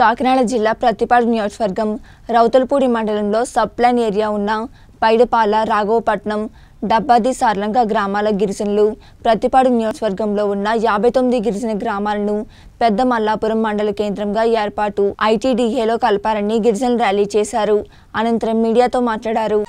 కాకినాడ జిల్లా ప్రతిపాడు నియోజకవర్గం రౌతలపూడి మండలంలో సబ్ప్లాన్ ఏరియా ఉన్న పైడపాల రాఘవపట్నం డబ్బాది సార్లంక గ్రామాల గిరిజనులు ప్రతిపాడు నియోజకవర్గంలో ఉన్న యాభై తొమ్మిది గిరిజన గ్రామాలను పెద్ద మల్లాపురం మండల కేంద్రంగా ఏర్పాటు ఐటీడీఏలో కలపాలని గిరిజనులు ర్యాలీ చేశారు. అనంతరం మీడియాతో మాట్లాడారు.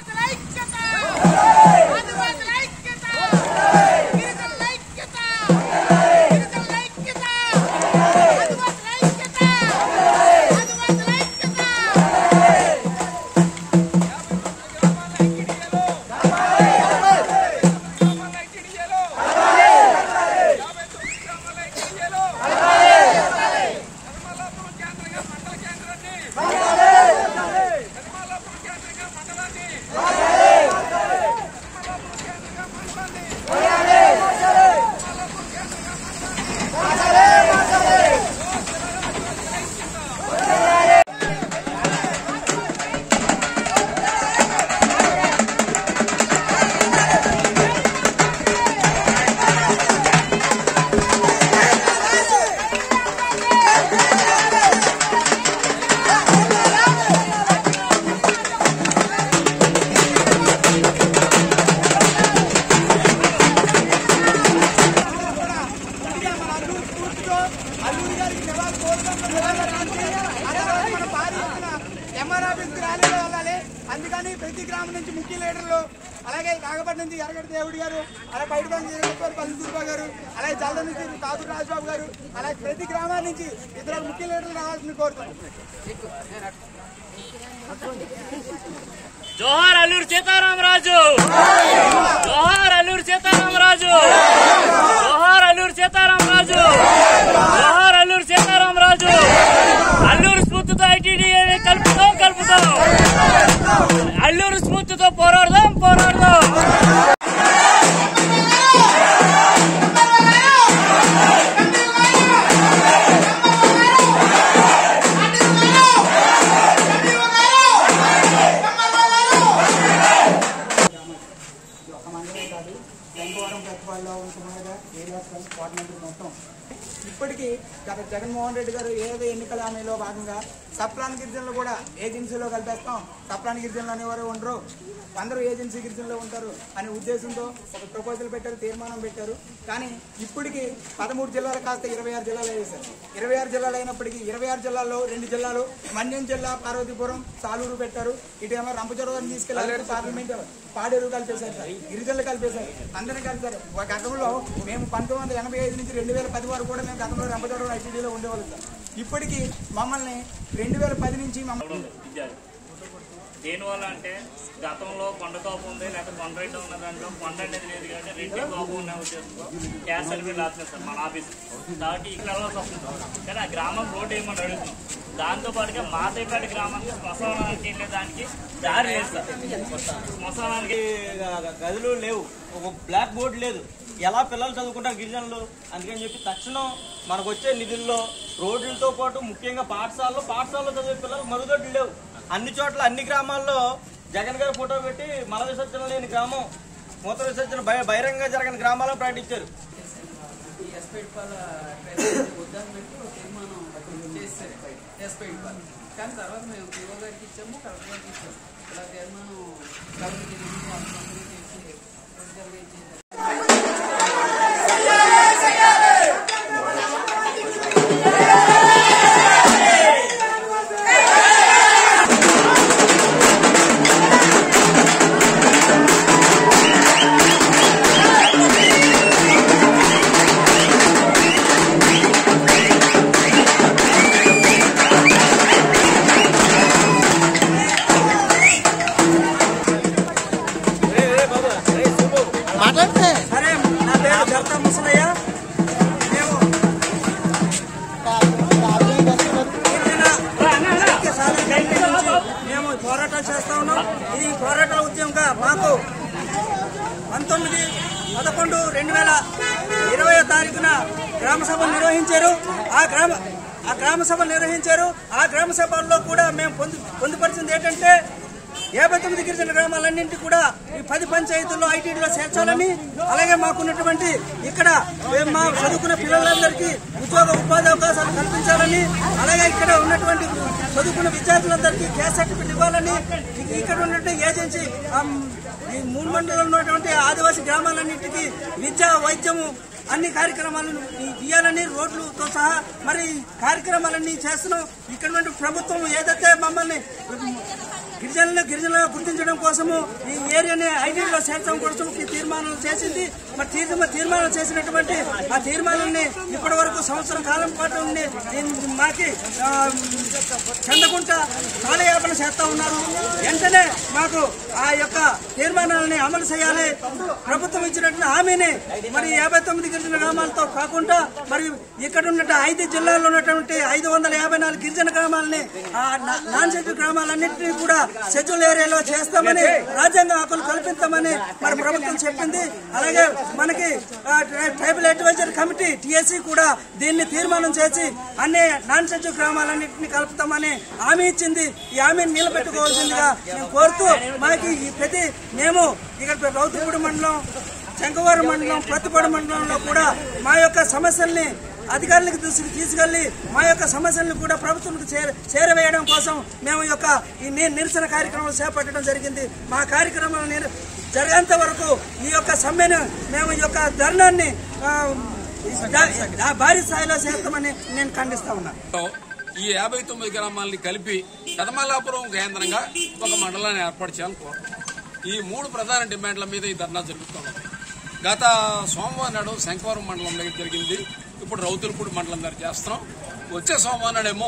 కానీ ప్రతి గ్రామం నుంచి ముఖ్య లీడర్లు అలాగే నాగపట్నం నుంచి ఎర్రగడ్డ దేవుడి గారు అలాగే బయట పల్లి దుర్గా గారు అలాగే జల్ద నుంచి కాదు రాజబాబు గారు అలాగే ప్రతి గ్రామాల నుంచి ఇద్దరు ముఖ్య లీడర్లు రావాల్సింది కోరుతున్నాం. జోహార్ అల్లూరు సీతారామరాజు! జోహార్ అల్లూరు సీతారామరాజు! ఇప్పటికీ గత జగన్మోహన్ రెడ్డి గారు ఏదో ఎన్నికల హామీలో భాగంగా సప్లాన్ గిరిజనులు కూడా ఏజెన్సీలో కలిపేస్తాం. సప్లాన్ గిరిజనులు అనేవారు ఉండరు. అందరూ ఏజెన్సీ గిరిజనులు ఉంటారు అనే ఉద్దేశంతో ఒక ప్రపోజల్ పెట్టారు తీర్మానం పెట్టారు. కానీ ఇప్పటికీ పదమూడు జిల్లాలు కాస్త ఇరవై ఆరు జిల్లాలు వేశారు ఇరవై ఆరు జిల్లాలు అయినప్పటికీ ఇరవై ఆరు జిల్లాల్లో రెండు జిల్లాలు మన్యం జిల్లా పార్వతీపురం సాలూరు పెట్టారు. ఇటేమో రంపచోడవరం తీసుకెళ్ళారు. పార్లమెంట్ పాడేరు కలిపేశారు సార్. గిరిజనులు కలిపేశారు. అందరినీ కలిపారు. ఒక గతంలో మేము పంతొమ్మిది వందల ఎనభై ఐదు నుంచి రెండు వేల పది వరకు కూడా మేము గతంలో రంపచోడవరం ఐటీడీలో ఉండేవాళ్ళం సార్. ఇప్పటికీ మమ్మల్ని రెండు వేల పది నుంచి మమ్మల్ని ఇచ్చారు దేనివల్ల అంటే గతంలో కొండ కోపం ఉంది లేకపోతే కొండ రెడ్డి ఉన్న దాంట్లో కొండ అనేది లేదు కాబట్టి రెడ్డి కోపం ఉన్న ఉద్దేశంతో క్యాష్ సర్వీస్ రాలేదు సార్ మన ఆఫీస్. కాబట్టి ఇక్కడ వెళ్ళాల్సి వస్తుంది కానీ ఆ గ్రామం రోడ్ ఏమని అడుగుతున్నాం? దాంతో పాటుగా మాతేపేట గ్రామానికి శ్మశానానికి వెళ్ళేదానికి దారి లేదు సార్. శ్మశానానికి గ- గదులు లేవు. ఒక బ్లాక్ బోర్డు లేదు. ఎలా పిల్లలు చదువుకుంటారు గిరిజనులు అందుకని చెప్పి తక్షణం మనకు వచ్చే నిధుల్లో రోడ్లతో పాటు ముఖ్యంగా పాఠశాలలో పాఠశాలలో చదివే పిల్లలు మరుగుదొడ్లు లేవు అన్ని చోట్ల అన్ని గ్రామాల్లో జగన్ గారు ఫోటో పెట్టి మల విసర్జన లేని గ్రామం మూత విసర్జన బహి- బహిరంగ జరగని గ్రామాలను ప్రకటించారు కానీ తర్వాత మేము పీఓ గారికి ఇచ్చాము కలెక్టర్ గారికి ఇచ్చాము ఇలా తీర్మానం కలెక్టర్ పదకొండు రెండు వేల ఇరవై తారీఖున గ్రామ సభలు నిర్వహించారు. ఆ గ్రామ ఆ గ్రామ సభలు నిర్వహించారు. ఆ గ్రామ సభల్లో కూడా మేము పొందు పొందుపరిచింది ఏంటంటే యాభై తొమ్మిది గిరిజన గ్రామాలన్నింటి కూడా ఈ పది పంచాయతీల్లో ఐటీడీలో చేర్చాలని అలాగే మాకున్నటువంటి ఇక్కడ మా చదువుకున్న పిల్లలందరికీ ఉద్యోగ ఉపాధి అవకాశాలు కల్పించాలని అలాగే ఇక్కడ ఉన్నటువంటి చదువుకున్న విద్యార్థులందరికీ క్యాస్ట్ సర్టిఫికేట్ ఇవ్వాలని ఇక్కడ ఉన్నటువంటి ఏజెన్సీ ఈ మూడు మండలంలో ఉన్నటువంటి ఆదివాసీ గ్రామాలన్నింటికి విద్య వైద్యము అన్ని కార్యక్రమాలను ఇవ్వాలని రోడ్లతో సహా మరి ఈ కార్యక్రమాలన్నీ చేస్తున్నాం. ఇక్కడ ప్రభుత్వం ఏదైతే మమ్మల్ని గిరిజనులు గిరిజనులుగా గుర్తించడం కోసము ఈ ఏరియాని ఐడీలో చేర్చడం కోసం ఈ తీర్మానం చేసింది. మరి తీర్మా తీర్మానం చేసినటువంటి ఆ తీర్మానాన్ని ఇప్పటి వరకు సంవత్సరం కాలం పాటు ఉండి మాకి చెందకుండా కాలయాపన చేస్తా ఉన్నారు. వెంటనే మాకు ఆ యొక్క తీర్మానాలని అమలు చేయాలి. ప్రభుత్వం ఇచ్చినటువంటి హామీని మరి యాభై తొమ్మిది గిరిజన గ్రామాలతో కాకుండా మరి ఇక్కడ ఉన్నట్టు ఐదు జిల్లాల్లో ఉన్నటువంటి ఐదు వందల యాభై నాలుగు గిరిజన గ్రామాలని ఆ నాన్ గ్రామాలన్నింటినీ కూడా షెడ్యూల్ ఏరియాలో చేస్తామని రాజ్యాంగ హక్కులు కల్పిస్తామని మరి ప్రభుత్వం చెప్పింది. అలాగే మనకి ట్రైబల్ అడ్వైజర్ కమిటీ టిఎస్సి కూడా దీన్ని తీర్మానం చేసి అన్ని నాన్ షెడ్యూల్ గ్రామాలన్నింటినీ కలుపుతామని హామీ ఇచ్చింది. ఈ హామీని నిలబెట్టుకోవాల్సిందిగా మేము కోరుతూ మనకి ఈ ప్రతి మేము ఇక్కడ రౌతుగూడి మండలం శంకవరం మండలం ప్రతిపాడు మండలంలో కూడా మా యొక్క సమస్యల్ని అధికారులకు దృష్టికి తీసుకెళ్ళి మా యొక్క సమస్యలను కూడా ప్రభుత్వంకు చేర- చేరవేయడం కోసం మేము యొక్క ఈ నిరసన కార్యక్రమాలు చేపట్టడం జరిగింది. మా కార్యక్రమం జరిగేంత వరకు ఈ యొక్క సమ్మెను మేము ఈ యొక్క ధర్నాన్ని భారీ స్థాయిలో చేస్తామని నేను ఖండిస్తా ఉన్నాను ఈ యాభై తొమ్మిది గ్రామాలని కలిపి కదమలాపురం కేంద్రంగా ఒక మండలాన్ని ఏర్పాటు చేయాలని కోరుతున్నాం ఈ మూడు ప్రధాన డిమాండ్ల మీద ఈ ధర్నా జరుగుతున్నది. గత సోమవారం నాడు శంకవరం మండలం దగ్గర జరిగింది. ఇప్పుడు రౌతులపూడి మండలం దగ్గర చేస్తున్నాం. వచ్చే సోమవారం ఏమో